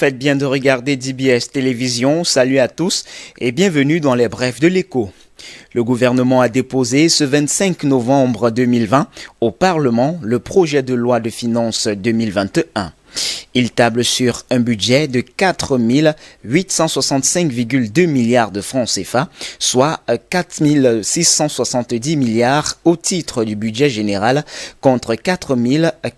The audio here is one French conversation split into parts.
Faites bien de regarder DBS Télévision. Salut à tous et bienvenue dans les brefs de l'écho. Le gouvernement a déposé ce 25 novembre 2020 au Parlement le projet de loi de finances 2021. Il table sur un budget de 4 865,2 milliards de francs CFA, soit 4 670 milliards au titre du budget général contre 4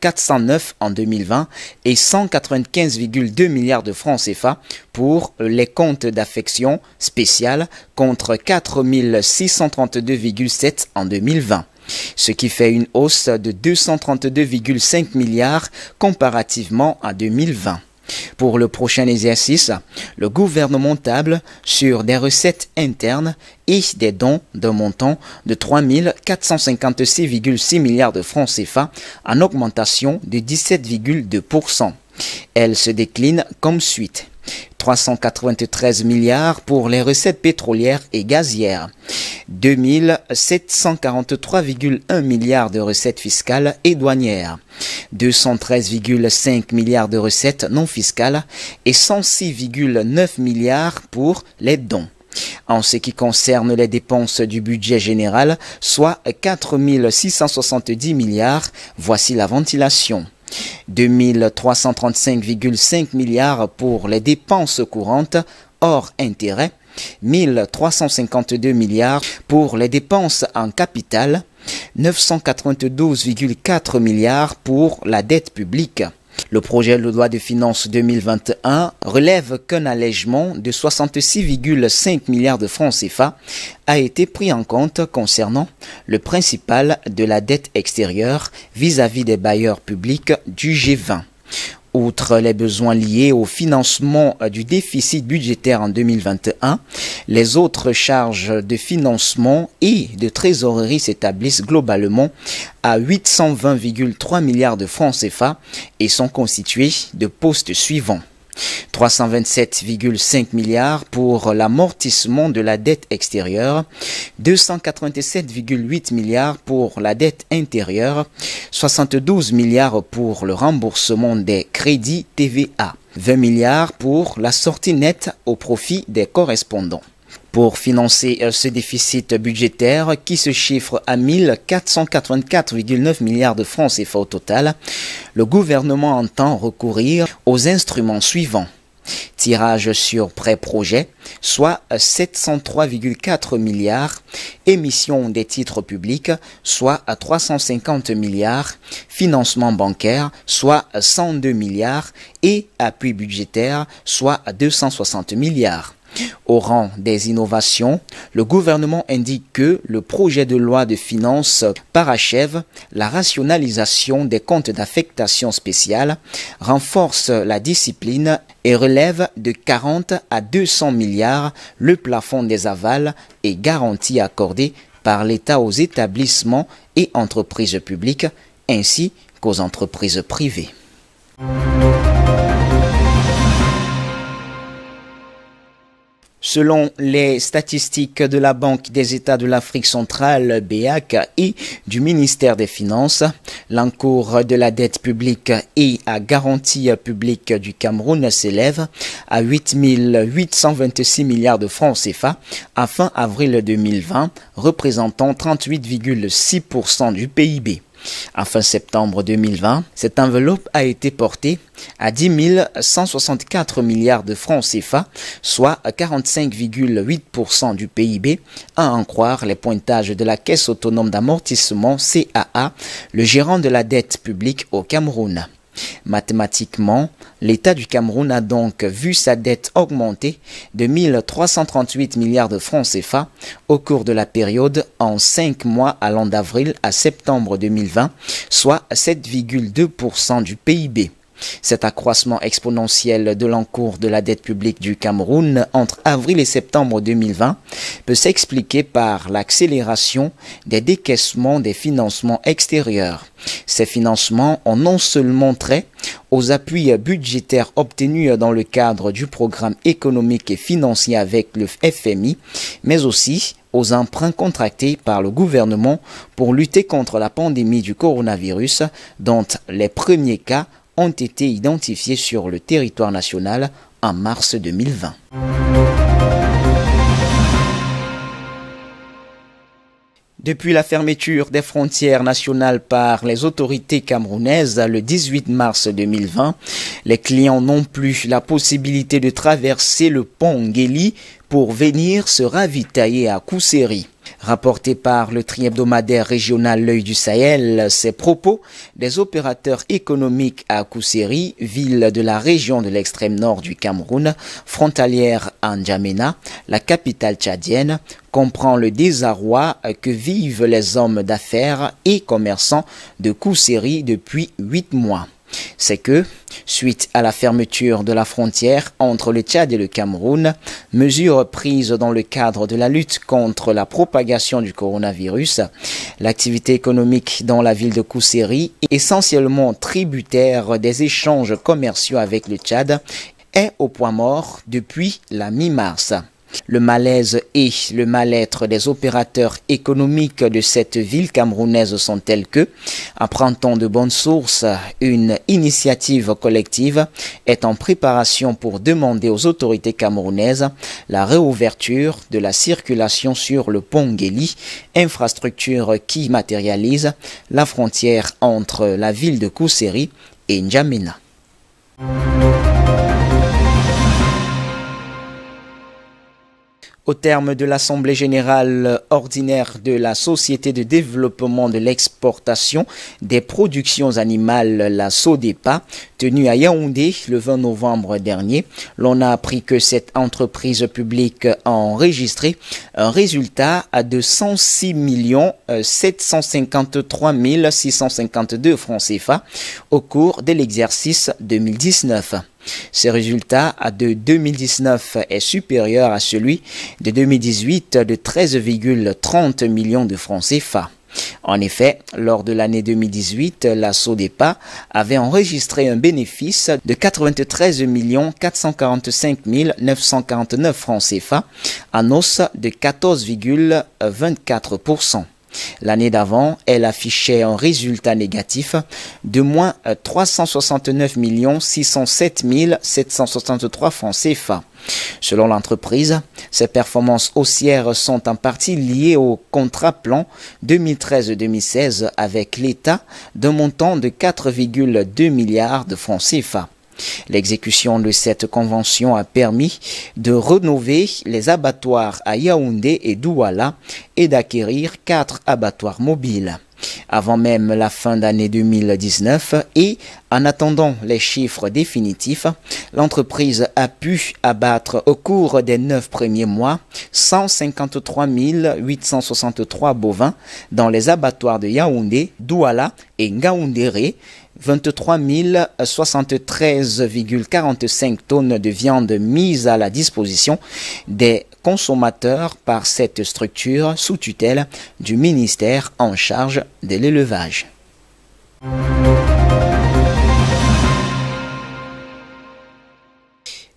409 en 2020 et 195,2 milliards de francs CFA pour les comptes d'affection spéciale contre 4 632,7 en 2020 ce qui fait une hausse de 232,5 milliards comparativement à 2020. Pour le prochain exercice, le gouvernement table sur des recettes internes et des dons d'un montant de 3 456,6 milliards de francs CFA en augmentation de 17,2%. Elle se décline comme suite. 393 milliards pour les recettes pétrolières et gazières, 2743,1 milliards de recettes fiscales et douanières, 213,5 milliards de recettes non fiscales et 106,9 milliards pour les dons. En ce qui concerne les dépenses du budget général, soit 4 670 milliards, voici la ventilation. 2335,5 milliards pour les dépenses courantes hors intérêt, 1352 milliards pour les dépenses en capital, 992,4 milliards pour la dette publique. Le projet de loi de finances 2021 relève qu'un allègement de 66,5 milliards de francs CFA a été pris en compte concernant le principal de la dette extérieure vis-à-vis des bailleurs publics du G20. Outre les besoins liés au financement du déficit budgétaire en 2021, les autres charges de financement et de trésorerie s'établissent globalement à 820,3 milliards de francs CFA et sont constituées de postes suivants. 327,5 milliards pour l'amortissement de la dette extérieure, 287,8 milliards pour la dette intérieure, 72 milliards pour le remboursement des crédits TVA, 20 milliards pour la sortie nette au profit des correspondants pour financer euh, ce déficit budgétaire qui se chiffre à 1484,9 milliards de francs CFA au total, le gouvernement entend recourir aux instruments suivants. Tirage sur prêt-projet, soit 703,4 milliards, émission des titres publics, soit à 350 milliards, financement bancaire, soit 102 milliards, et appui budgétaire, soit à 260 milliards. Au rang des innovations, le gouvernement indique que le projet de loi de finances parachève la rationalisation des comptes d'affectation spéciale, renforce la discipline et relève de 40 à 200 milliards le plafond des avals et garanties accordées par l'État aux établissements et entreprises publiques ainsi qu'aux entreprises privées. Selon les statistiques de la Banque des États de l'Afrique centrale, BEAC, et du ministère des Finances, l'encours de la dette publique et à garantie publique du Cameroun s'élève à 8 826 milliards de francs CFA à fin avril 2020, représentant 38,6% du PIB. À fin septembre 2020, cette enveloppe a été portée à 10 164 milliards de francs CFA, soit 45,8% du PIB, à en croire les pointages de la Caisse autonome d'amortissement CAA, le gérant de la dette publique au Cameroun. Mathématiquement, l'État du Cameroun a donc vu sa dette augmenter de 1338 milliards de francs CFA au cours de la période en 5 mois allant d'avril à septembre 2020, soit 7,2% du PIB. Cet accroissement exponentiel de l'encours de la dette publique du Cameroun entre avril et septembre 2020 peut s'expliquer par l'accélération des décaissements des financements extérieurs. Ces financements ont non seulement trait aux appuis budgétaires obtenus dans le cadre du programme économique et financier avec le FMI, mais aussi aux emprunts contractés par le gouvernement pour lutter contre la pandémie du coronavirus, dont les premiers cas ont été identifiés sur le territoire national en mars 2020. Depuis la fermeture des frontières nationales par les autorités camerounaises le 18 mars 2020, les clients n'ont plus la possibilité de traverser le pont Ngeli pour venir se ravitailler à Kousséri. Rapporté par le tri-hebdomadaire régional L'œil du Sahel, ces propos des opérateurs économiques à Kousséri, ville de la région de l'extrême nord du Cameroun, frontalière à N'Djamena, la capitale tchadienne, comprend le désarroi que vivent les hommes d'affaires et commerçants de Kousséri depuis huit mois c'est que, suite à la fermeture de la frontière entre le Tchad et le Cameroun, mesure prise dans le cadre de la lutte contre la propagation du coronavirus, l'activité économique dans la ville de Kousséri, essentiellement tributaire des échanges commerciaux avec le Tchad, est au point mort depuis la mi-mars. Le malaise et le mal-être des opérateurs économiques de cette ville camerounaise sont tels que, apprendant de bonnes sources, une initiative collective est en préparation pour demander aux autorités camerounaises la réouverture de la circulation sur le pont Guéli, infrastructure qui matérialise la frontière entre la ville de Kousséri et N'Djamena. Au terme de l'Assemblée générale ordinaire de la Société de développement de l'exportation des productions animales, la SODEPA, tenue à Yaoundé le 20 novembre dernier, l'on a appris que cette entreprise publique a enregistré un résultat de 106 753 652 francs CFA au cours de l'exercice 2019. Ce résultat de 2019 est supérieur à celui de 2018 de 13,30 millions de francs CFA. En effet, lors de l'année 2018, la SODEPA avait enregistré un bénéfice de 93 445 949 francs CFA, en hausse de 14,24%. L'année d'avant, elle affichait un résultat négatif de moins 369 607 763 francs CFA. Selon l'entreprise, ces performances haussières sont en partie liées au contrat plan 2013-2016 avec l'État d'un montant de 4,2 milliards de francs CFA. L'exécution de cette convention a permis de rénover les abattoirs à Yaoundé et Douala et d'acquérir quatre abattoirs mobiles. Avant même la fin d'année 2019 et en attendant les chiffres définitifs, l'entreprise a pu abattre au cours des neuf premiers mois 153 863 bovins dans les abattoirs de Yaoundé, Douala et Ngaoundéré. 23 073,45 tonnes de viande mises à la disposition des consommateurs par cette structure sous tutelle du ministère en charge de l'élevage.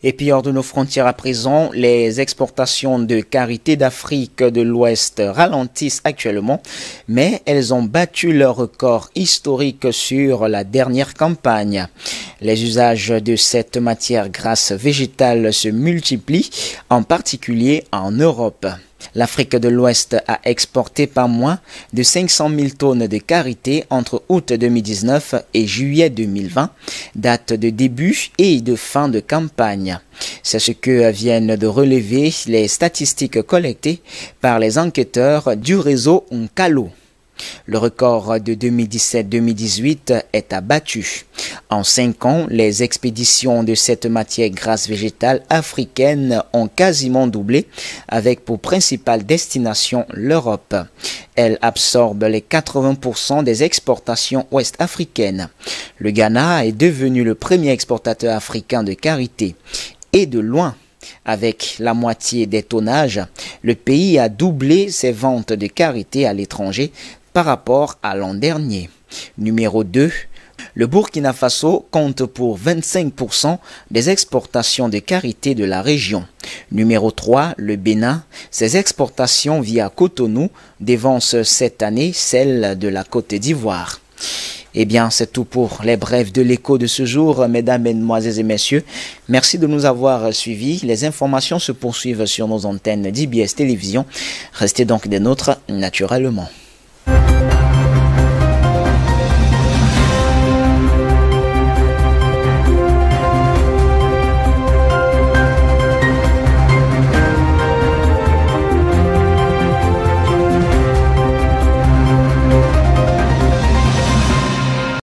Et puis hors de nos frontières à présent, les exportations de karité d'Afrique de l'Ouest ralentissent actuellement, mais elles ont battu leur record historique sur la dernière campagne. Les usages de cette matière grasse végétale se multiplient, en particulier en Europe. L'Afrique de l'Ouest a exporté pas moins de 500 000 tonnes de karité entre août 2019 et juillet 2020, date de début et de fin de campagne. C'est ce que viennent de relever les statistiques collectées par les enquêteurs du réseau Onkalo. Le record de 2017-2018 est abattu. En cinq ans, les expéditions de cette matière grasse végétale africaine ont quasiment doublé, avec pour principale destination l'Europe. Elle absorbe les 80% des exportations ouest-africaines. Le Ghana est devenu le premier exportateur africain de karité. Et de loin, avec la moitié des tonnages, le pays a doublé ses ventes de karité à l'étranger par rapport à l'an dernier. Numéro 2, le Burkina Faso compte pour 25% des exportations de karité de la région. Numéro 3, le Bénin. Ses exportations via Cotonou dévancent cette année celles de la Côte d'Ivoire. Eh bien, c'est tout pour les brèves de l'écho de ce jour, mesdames, mesdemoiselles et messieurs. Merci de nous avoir suivis. Les informations se poursuivent sur nos antennes d'IBS Télévision. Restez donc des nôtres naturellement.